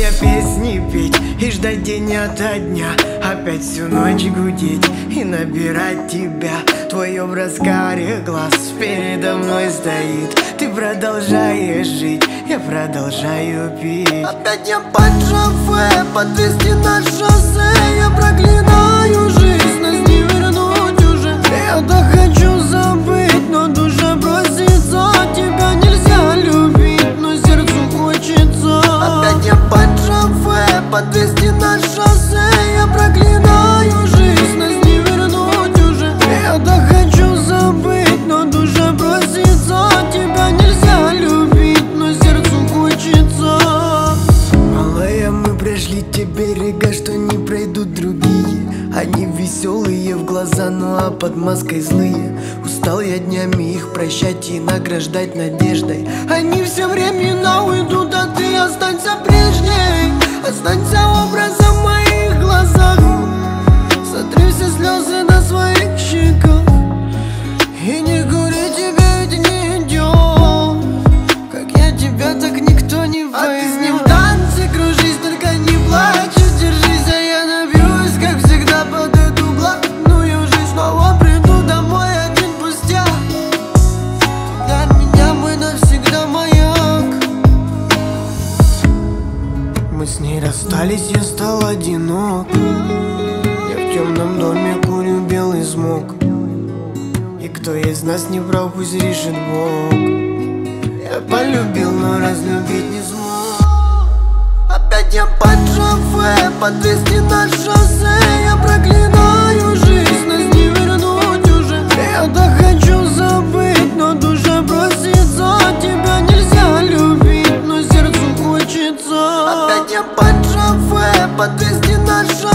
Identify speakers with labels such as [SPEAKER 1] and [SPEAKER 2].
[SPEAKER 1] песни петь И ждать день ото дня. Опять всю ночь гудеть и набирать тебя. Твой образ карих глаз передо мной стоит. Ты продолжаешь жить, я продолжаю пить
[SPEAKER 2] Опять я под шофе, под 200 на шоссе. Я проклинаю жизнь, под 200 на шоссе Я проклинаю жизнь, нас не вернуть уже. Я так хочу забыть, но душа просится Тебя нельзя любить, но сердцу хочется. Малая,
[SPEAKER 1] мы прошли
[SPEAKER 2] те берега, что не пройдут другие. Они веселые в глаза, ну а под маской злые. Устал я днями их прощать и награждать надеждой. Они все времена уйдут, а А ты с ним в только не плачь Держись, а я набьюсь, как всегда, под эту блатную жизнь. Снова приду домой один пустяк. Для меня мой навсегда маяк.
[SPEAKER 1] Мы с ней
[SPEAKER 2] расстались, я
[SPEAKER 1] стал
[SPEAKER 2] одинок. Я в темном доме курю белый смог. И кто из нас не прав, пусть решит Бог я полюбил, но разлюбить не смог. Опять я под шофе, под 200 на шоссе. Я проклинаю жизнь, нас не вернуть уже. Я так хочу забыть, но душа просится Тебя нельзя любить, но сердцу хочется. Опять я под шофе, под 200 на шоссе.